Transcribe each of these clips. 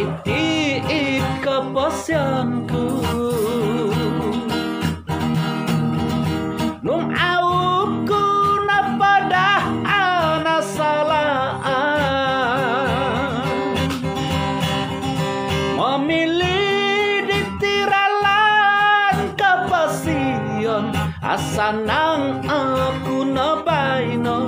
iti kapasyanku nung auku na pada anasalaan memilih di tiralan kapasian asanang aku nabayno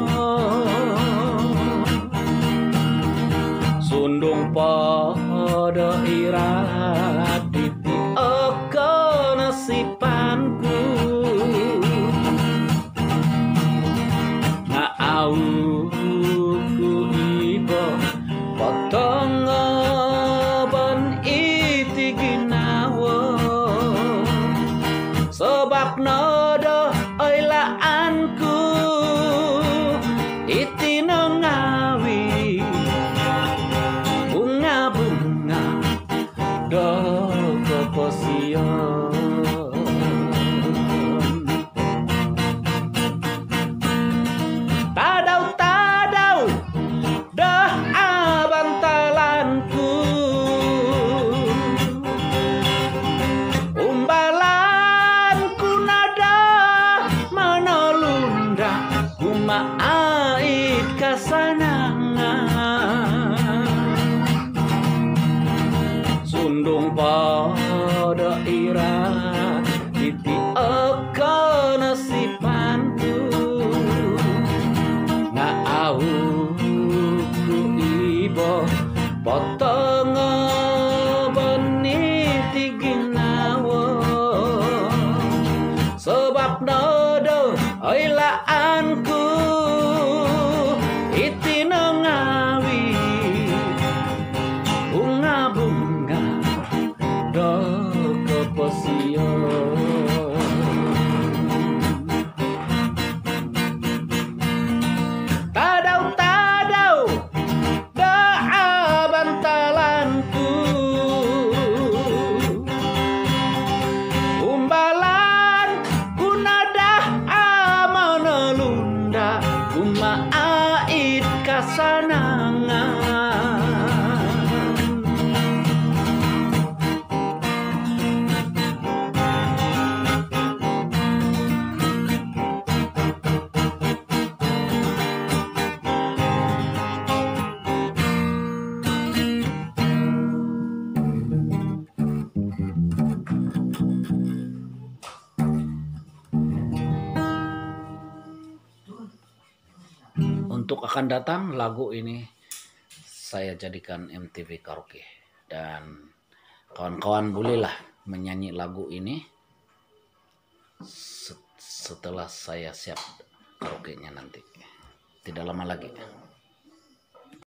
sundung pada irat titi oko nasipanku. Na au ku ibo potong ban iti ginawa. Sebab nada dor proporciona. Au ku ibo potong beniti 啊。Untuk akan datang lagu ini saya jadikan MTV karaoke. Dan kawan-kawan bolehlah menyanyi lagu ini se- setelah saya siap karaoke-nya nanti. Tidak lama lagi